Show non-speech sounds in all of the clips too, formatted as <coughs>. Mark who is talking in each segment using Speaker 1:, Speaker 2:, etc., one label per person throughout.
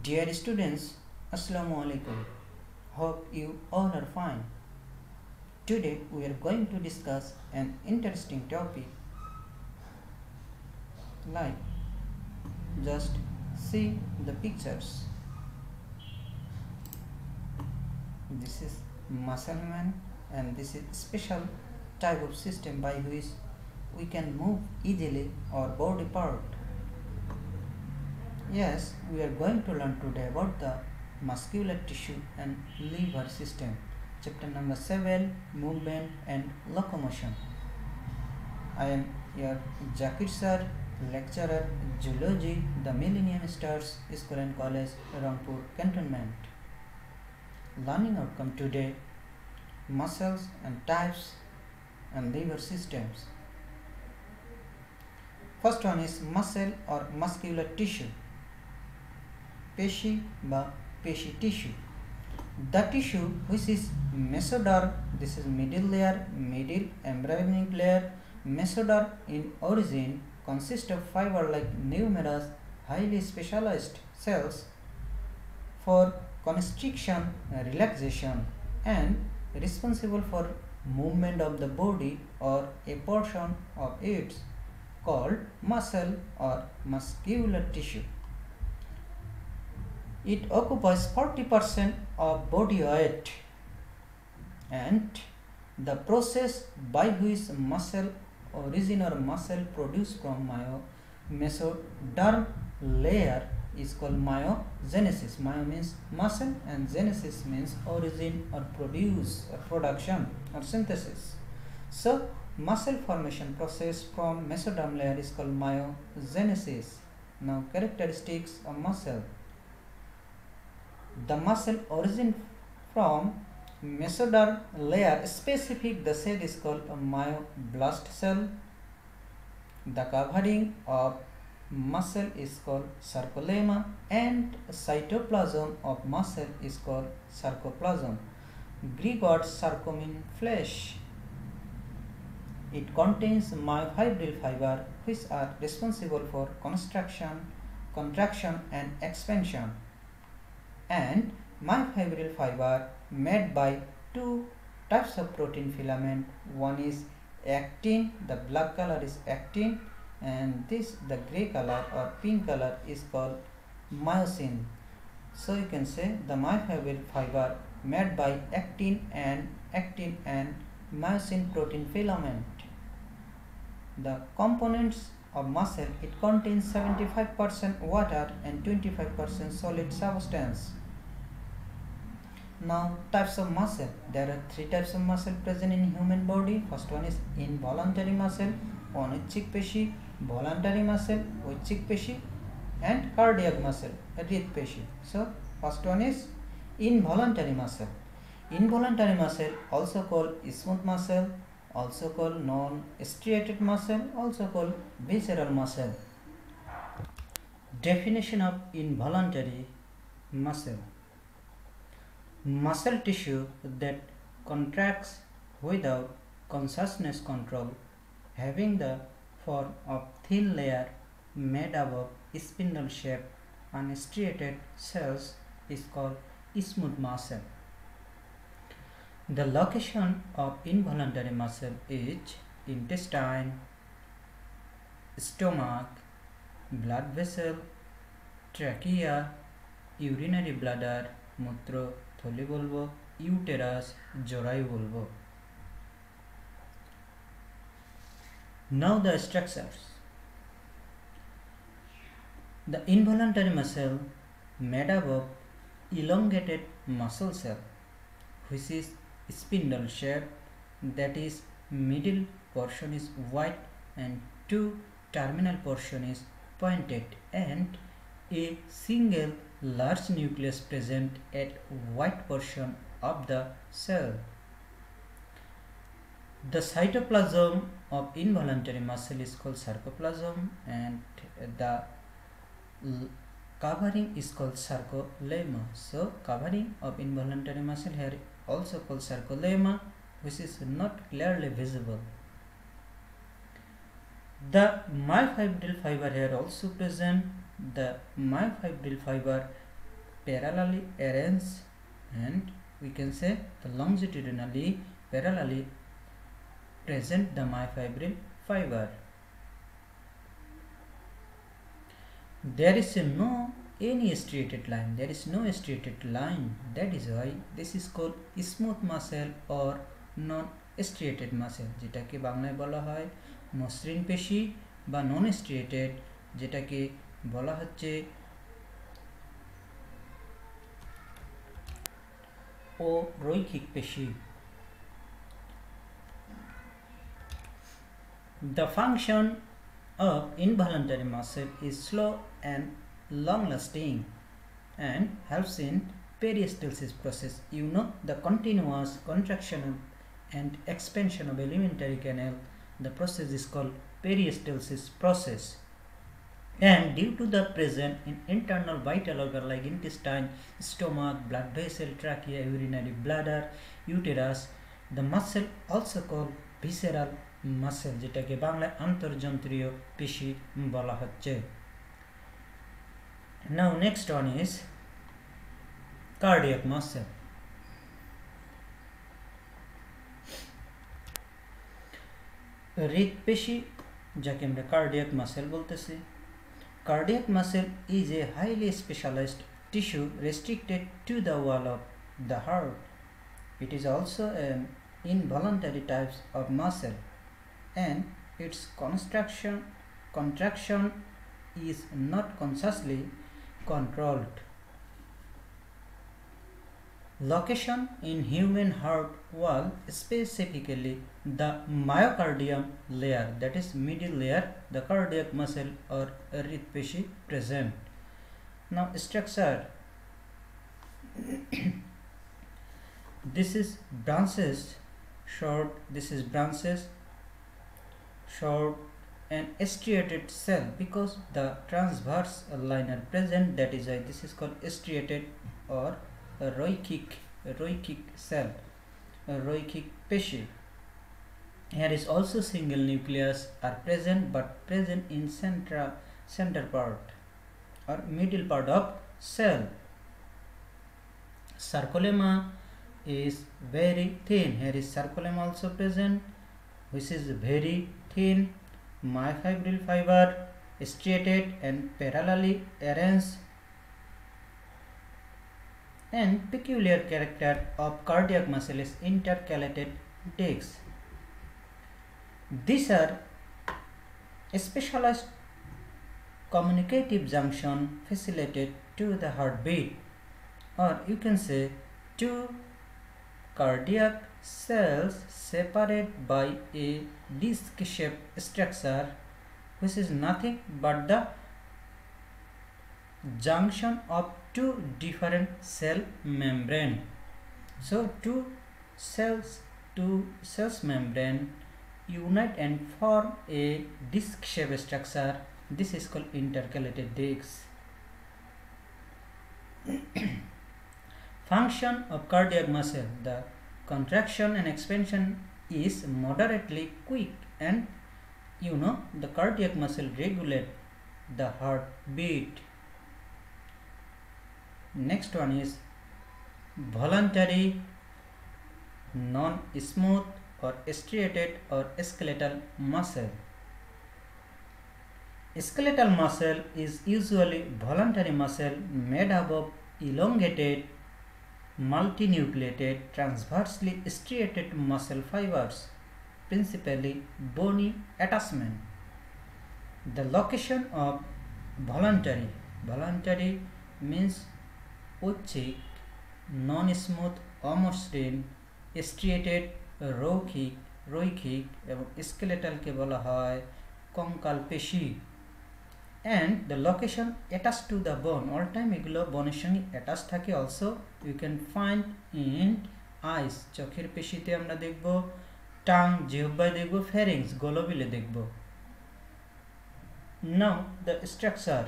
Speaker 1: Dear students, Assalamu alaikum. Hope you all are fine. Today we are going to discuss an interesting topic like just see the pictures. This is muscle man and this is special type of system by which we can move easily our body part. Yes, we are going to learn today about the muscular tissue and lever system. Chapter number 7 Movement and Locomotion. I am your Jakir sir, lecturer Zoology, the Millennium Stars School and College, Rangpur Cantonment. Learning outcome today muscles and types and lever systems. First one is muscle or muscular tissue. Peshi ba tissue. The tissue which is mesoderm, this is middle layer, middle embryonic layer. Mesoderm in origin consists of fiber like numerous highly specialized cells for constriction, relaxation and responsible for movement of the body or a portion of it called muscle or muscular tissue. It occupies 40% of body weight and the process by which muscle origin or muscle produced from myo mesoderm layer is called myogenesis. Myo means muscle and genesis means origin or produce or production or synthesis. So muscle formation process from mesoderm layer is called myogenesis. Now characteristics of muscle the muscle origin from mesoderm layer specific the cell is called a myoblast cell. The covering of muscle is called sarcolemma and cytoplasm of muscle is called sarcoplasm. Greek word sarco means flesh. It contains myofibril fiber which are responsible for construction contraction and expansion and myofibril fiber made by two types of protein filament. One is actin the black color is actin and this the gray color or pink color is called myosin. So you can say the myofibril fiber made by actin and actin and myosin protein filament. The components of muscle it contains 75% water and 25% solid substance now types of muscle. There are three types of muscle present in human body. First one is involuntary muscle, onichic peshi, voluntary muscle, oichic peshi, and cardiac muscle, rit peshi. So first one is involuntary muscle. Involuntary muscle also called smooth muscle, also called non-striated muscle, also called visceral muscle. Definition of involuntary muscle muscle tissue that contracts without consciousness control having the form of thin layer made up of spindle shaped unstriated cells is called smooth muscle. The location of involuntary muscle is intestine, stomach, blood vessel, trachea, urinary bladder, mutra, থলি বলবো uterus জরায়ু বলবো Now the structures. The involuntary muscle made up of elongated muscle cell which is spindle shape that is middle portion is white and two terminal portion is pointed and a single large nucleus present at white portion of the cell. The cytoplasm of involuntary muscle is called sarcoplasm and the covering is called sarcolemma. So covering of involuntary muscle here also called sarcolemma which is not clearly visible. The myofibril fiber here also present the myofibril fiber parallelly arranged and we can say the longitudinally parallelly present the myofibril fiber. There is no any striated line. There is no striated line. That is why this is called smooth muscle or non striated muscle যেটাকে বাংলায় বলা হয় মসৃণ পেশি বা নন striated যেটাকে বলা হচ্ছে ও রৈখিক পেশি The function of involuntary muscle is slow and long lasting and helps in peristalsis process. You know the continuous contraction and expansion of alimentary canal. The process is called peristalsis process. And due to the presence in internal vital organ like intestine, stomach, blood vessel, trachea, urinary bladder, uterus, the muscle also called visceral muscle যেটাকে বাংলায় আন্তর্যন্ত্রীয় পেশি বলা হচ্ছে now next one is cardiac muscle হৃদপেশি যাকে আমরা cardiac muscle বলতেছি Cardiac muscle is a highly specialized tissue restricted to the wall of the heart. It is also an involuntary type of muscle and its construction contraction is not consciously controlled. Location in human heart wall, specifically the myocardium layer, that is middle layer, the cardiac muscle or rhythpeshi present. Now structure. <coughs> this is branches, short. This is branches, short and striated cell because the transverse line are present. That is why this is called striated or single nucleus are present but present in central center part or middle part of cell. Sarcolemma is very thin. Here is sarcolemma also present, which is very thin. Myofibril fiber striated and parallelly arranged. And peculiar character of cardiac muscle is intercalated discs. These are specialized communicative junction facilitated to the heartbeat or you can say two cardiac cells separate by a disc shaped structure which is nothing but the junction of two different cell membrane so two cells two cells membrane unite and form a disc shaped structure this is called intercalated discs. <coughs> Function of cardiac muscle. The contraction and expansion is moderately quick and you know the cardiac muscle regulate the heartbeat. Next one is voluntary non-smooth or striated or skeletal muscle. Skeletal muscle is usually voluntary muscle made up of elongated, multinucleated, transversely striated muscle fibers, principally bony attachment. The location of voluntary, voluntary means ঐচ্ছিক নন smooth অমসৃণ striated রৌখিক, রৈখিক এবং স্কেলেটালকে বলা হয় কঙ্কাল পেশি। And the location attach to the bone all time এগুলো বনের সঙ্গে অ্যাটাচ থাকে also you can find in eyes চোখের পেশিতে আমরা দেখব টাং জিহ্বায় দেখব ফেরিংস গোলবিলে দেখব। Now the structure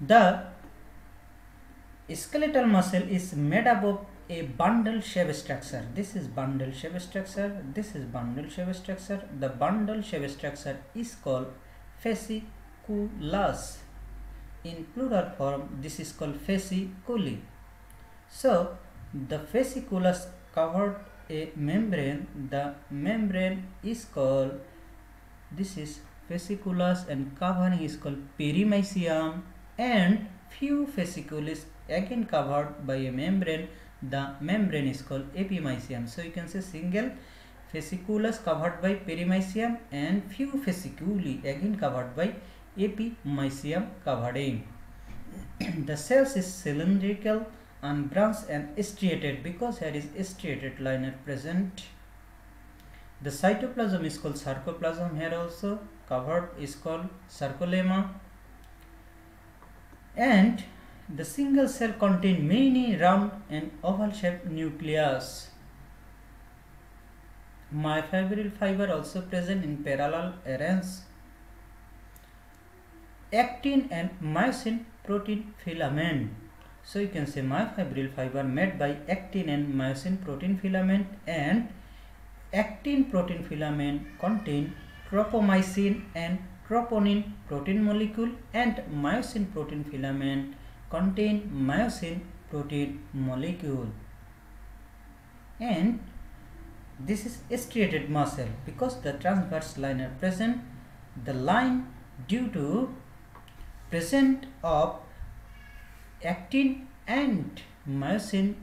Speaker 1: The skeletal muscle is made up of a bundle shape structure. This is bundle shape structure. This is bundle shape structure. The bundle shape structure is called fasciculus. in plural form this is called fasciculi so the fasciculus covered a membrane the membrane is called this is fasciculus and covering is called perimysium and few fasciculus again covered by a membrane the membrane is called epimysium. So you can say single fasciculus covered by perimysium and few fasciculi again covered by epimysium covering. <clears throat> The cells is cylindrical unbranched and striated because here is striated liner present. The cytoplasm is called sarcoplasm here also. Covered is called sarcolemma and the single cell contain many round and oval shaped nucleus. Myofibril fiber also present in parallel arrange. Actin and myosin protein filament. So you can say myofibril fiber made by actin and myosin protein filament and actin protein filament contain tropomyosin and troponin protein molecule and myosin protein filament contain myosin protein molecule. And this is striated muscle because the transverse line are present. The line due to present of actin and myosin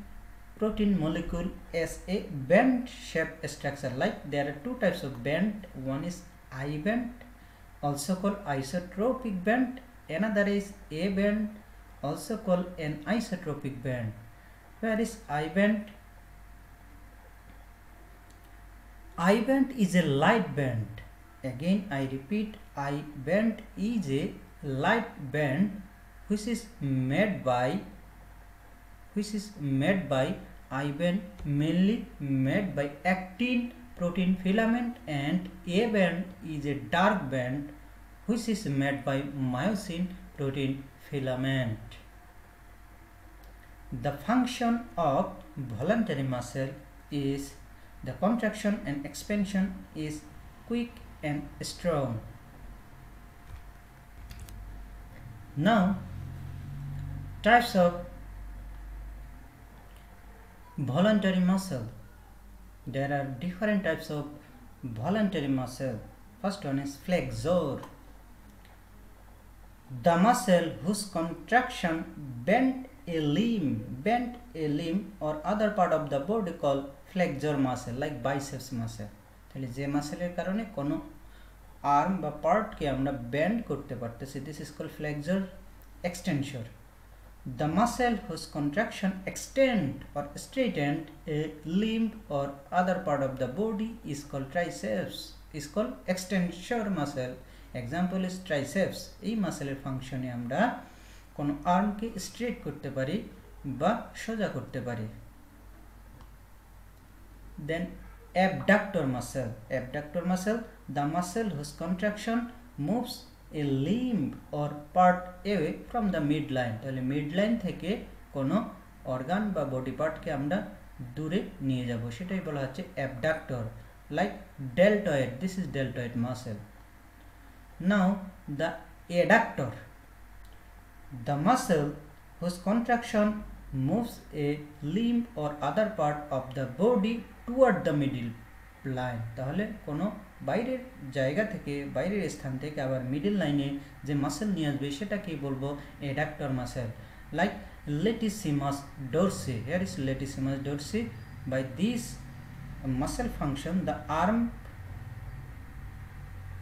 Speaker 1: protein molecule as a band shape structure. Like there are two types of band. One is I band also called isotropic band another is A band also called anisotropic band. Where is I band? I band is a light band. Again I repeat I band is a light band which is made by which is made by I band mainly made by actin protein filament and A band is a dark band which is made by myosin protein filament. The function of voluntary muscle is the contraction and expansion is quick and strong. Now, types of voluntary muscle. There are different types of voluntary muscle. First one is flexor the muscle whose contraction bent a limb bent a limb or other part of the body called flexor muscle like biceps muscle তাহলে যে মাসেলের কারণে কোনো arm বা পার্টকে আমরা bend করতে পারতেছি this is call flexor extension the muscle whose contraction extend or straighten a limb or other part of the body is called triceps is called extensor muscle example is triceps এই মাসেলের ফাংশনে আমরা কোনো আর্মকে straight করতে পারি বা সোজা করতে পারি then abductor muscle abductor muscle the muscle whose contraction moves a limb or part away from the mid line তাহলে মিড লাইন থেকে কোনো অর্গান বা বডি পার্টকে আমরা দূরে নিয়ে যাব। সেটাই বলা হচ্ছে abductor like deltoid this is deltoid muscle now the adductor, the muscle whose contraction moves a limb or other part of the body toward the middle line. তাহলে কোনো বাইরের জায়গা থেকে, বাইরের স্থান থেকে আবার মিডিল লাইনে যে মাসেল নিয়ে আসবে সেটা কি বলব adductor muscle like latissimus dorsi here is latissimus dorsi by this muscle function the arm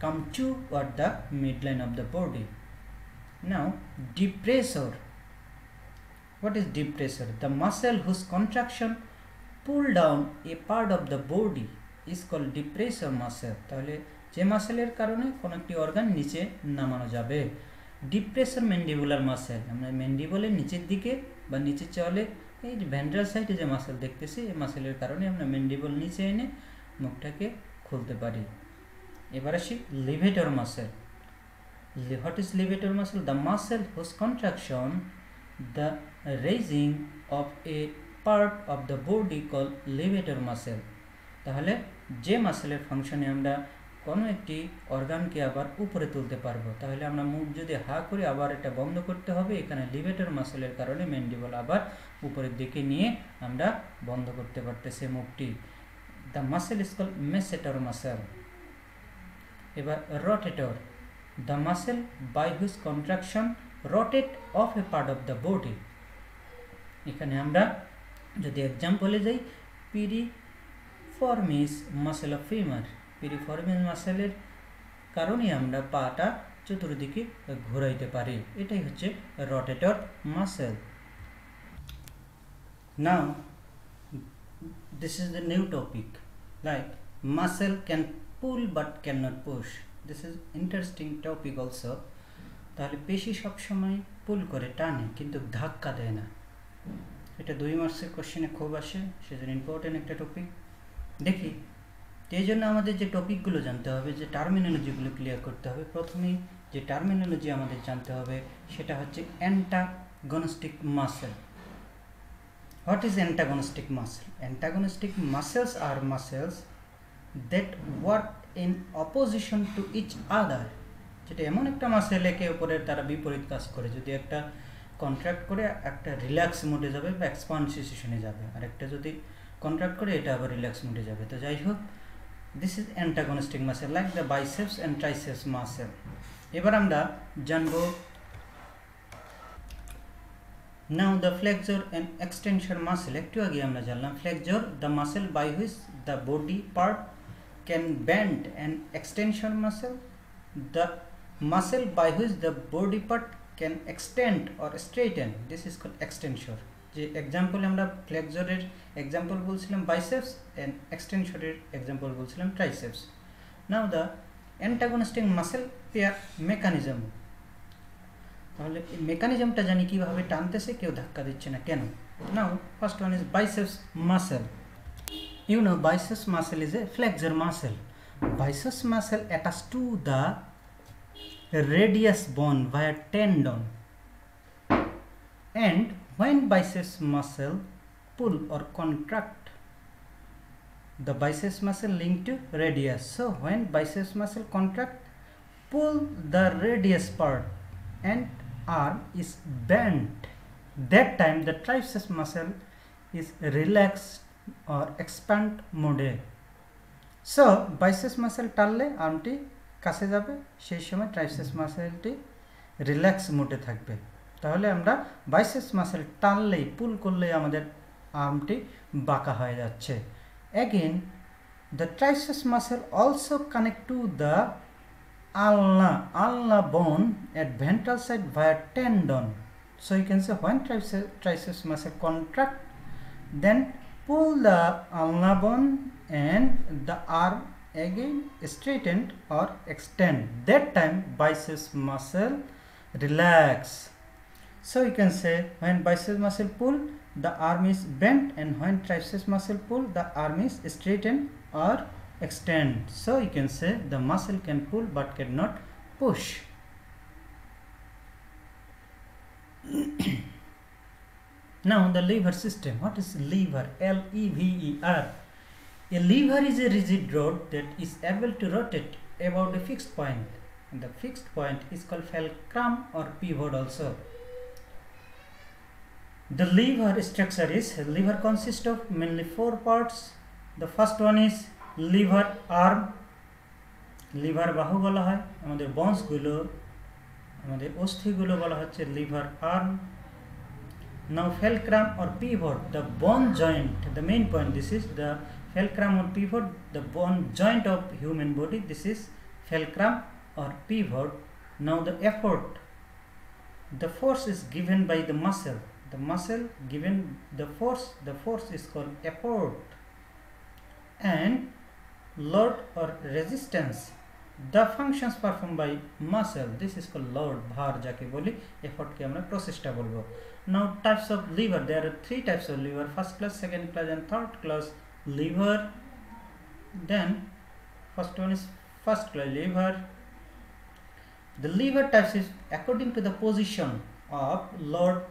Speaker 1: come toward the mid line of the body now depressor what is depressor the muscle whose contraction pull down a part of the body is called depressor muscle. তাহলে যে মাসেলের কারণে কোনো একটি organ নিচে নামানো যাবে। Depressor mandibular muscle আমরা ম্যান্ডিবলের নিচের দিকে বা নিচে চলে, এই ভ্যান্ড্রাল সাইডে যে মাসেল দেখতেছি, এই মাসেলের কারণে আমরা ম্যান্ডিবল নিচে এনে মুখটাকে খুলতে পারি। এবার আসি levator muscle what is levator muscle? The muscle whose contraction the raising of a part of the body called levator muscle তাহলে যে মাসেলের ফাংশনে আমরা কোনো একটি অর্গানকে আবার উপরে তুলতে পারব। তাহলে আমরা মুখ যদি হা করি আবার এটা বন্ধ করতে হবে, এখানে লিভেটর মাসেলের কারণে মেন্ডিবল আবার উপরের দিকে নিয়ে আমরা বন্ধ করতে পারতেছি মুখটি। The muscle is call masseter muscle. এবার rotator. The muscle by which contraction rotate of a part of the body. এখানে আমরা যদি এক্সাম্পলে যাই piriformis muscle of femur. Piriformis মাসেলের কারণে আমরা পাটা চতুর্দিকে ঘোরাইতে পারি। এটাই হচ্ছে rotator muscle. Now, this is the new topic, like muscle can pull but cannot push this is interesting topic also তাহলে পেশি সবসময় পুল করে, টানে, কিন্তু ধাক্কা দেয় না। এটা দুই মার্কসের কোশ্চেনে খুব আসে, সেজন্য ইম্পর্টেন্ট একটা টপিক দেখি এই জন্য আমাদের যে টপিকগুলো জানতে হবে, যে টার্মিনোলজিগুলো ক্লিয়ার করতে হবে, প্রথমেই যে টার্মিনোলজি আমাদের জানতে হবে, সেটা হচ্ছে antagonistic muscle What is antagonistic muscle? Antagonistic muscles are muscles that work in opposition to each other. যেটা এমন একটা মাসেল একে অপরের তারা বিপরীত কাজ করে, যদি একটা কন্ট্রাক্ট করে, একটা রিল্যাক্স মোডে যাবে বা এক্সপানসিশনে যাবে আর একটা যদি কন্ট্রাক্ট করে এটা আবার রিল্যাক্স মুডে যাবে তো যাই হোক this is antagonistic muscle like the biceps and triceps muscle এবার আমরা জানব Now the flexor and extensor muscle একটু আগে আমরা জানলাম flexor the muscle by which the body part can bend and extension muscle the muscle by which the body part can extend or straighten this is called extensor যে এক্সাম্পলে আমরা ফ্লেক্সরের example বলছিলাম biceps and এক্সটেনশরের example বলছিলাম triceps now the antagonistic muscle pair mechanism তাহলে এই মেকানিজমটা জানি কীভাবে টানতেছে, কেউ ধাক্কা দিচ্ছে না, কেন? Now first one is biceps muscle you know biceps muscle is a flexor muscle biceps muscle attach to the radius bone via tendon. And when biceps muscle pull or contract the biceps muscle linked to radius so when biceps muscle contract pull the radius part and arm is bent that time the triceps muscle is relaxed or expand mode so biceps muscle টানলে আর্মটি কাছে যাবে সেই সময় triceps মাসেলটি relax মোডে থাকবে তাহলে আমরা বাইসেস muscle টানলেই, পুল করলেই আমাদের আর্মটি বাঁকা হয়ে যাচ্ছে। Again the triceps muscle also connect to the ulna ulna bone at ventral side via tendon so I can say when triceps muscle contract then pull the ulna bone and the arm again straightened or extend that time biceps muscle relax so you can say when biceps muscle pull the arm is bent and when triceps muscle pull the arm is straightened or extend. So you can say the muscle can pull but cannot push. <clears throat> Now the lever system. What is lever? L e v e r. A lever is a rigid rod that is able to rotate about a fixed point. And the fixed point is called fulcrum or pivot also the lever structure is lever consists of mainly four parts. The first one is lever arm lever বাহু বলা হয়। আমাদের বন্সগুলো আমাদের অস্থিগুলো বলা হচ্ছে lever arm now fulcrum or pivot the bone joint the main point this is the fulcrum or pivot the bone joint of human body this is fulcrum or pivot now the effort the force is given by the muscle. the muscle given the force the force is called effort. And load or resistance the functions performed by muscle this is called load bhar jake boli effort ke amra process ta bolbo. Now types of lever there are three types of lever first class second class and third class lever. Then first one is first class lever. The lever types is according to the position of load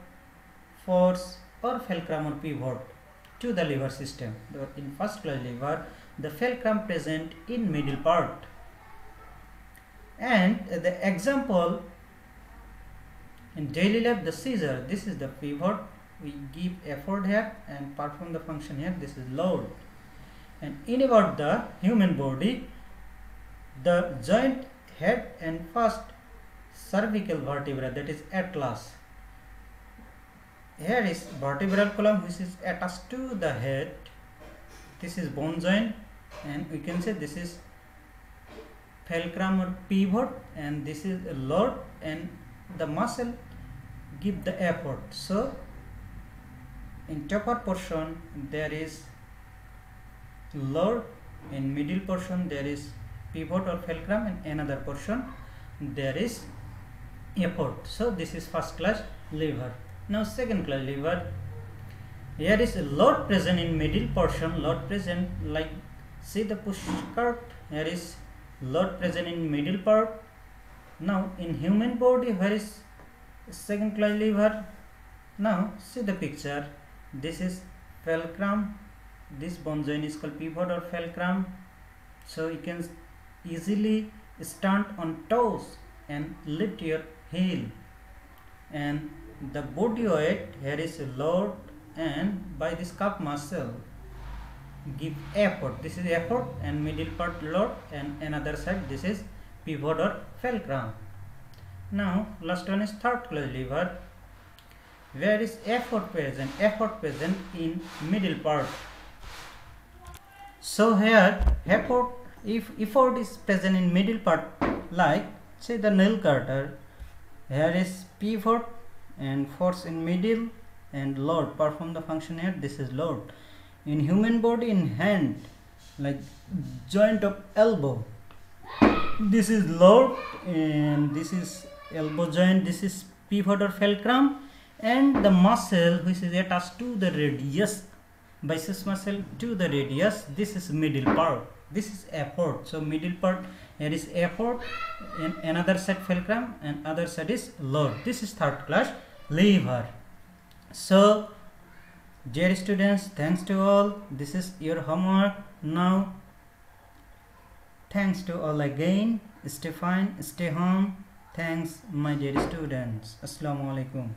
Speaker 1: force or fulcrum or pivot to the lever system. In first class lever, the fulcrum present in middle part. And the example in daily life the seizure this is the pivot we give effort here and perform the function here. This is load. And in about the human body the joint head and first cervical vertebra that is atlas here is vertebral column which is attached to the head. This is bone joint and we can say this is fulcrum or pivot and this is a load and the muscle give the effort. So in upper portion there is load in middle portion there is pivot or fulcrum and another portion there is effort. So this is first class lever now second class lever here is a load present in middle portion. Lot present like see the push cart here is lot present in middle part. Now in human body where is second class lever now see the picture. This is fulcrum this bone joint is called pivot or fulcrum so you can easily stand on toes and lift your heel. And the body weight here is load and by this calf muscle give effort. This is effort and middle part load and another side this is pivot or fulcrum now last one is third class lever. Where is effort present? Effort present in middle part. So here effort if effort is present in middle part like say the nail cutter. Here is pivot and force in middle and load perform the function here this is load. In human body in hand like joint of elbow this is load and this is elbow joint this is pivot or fulcrum and the muscle which is attached to the radius biceps muscle to the radius this is middle part this is effort so middle part here is effort and another side fulcrum and other side is load this is third class lever. So dear students thanks to all. This is your homework. Now thanks to all again. Stay fine stay home. Thanks my dear students. Assalamu alaikum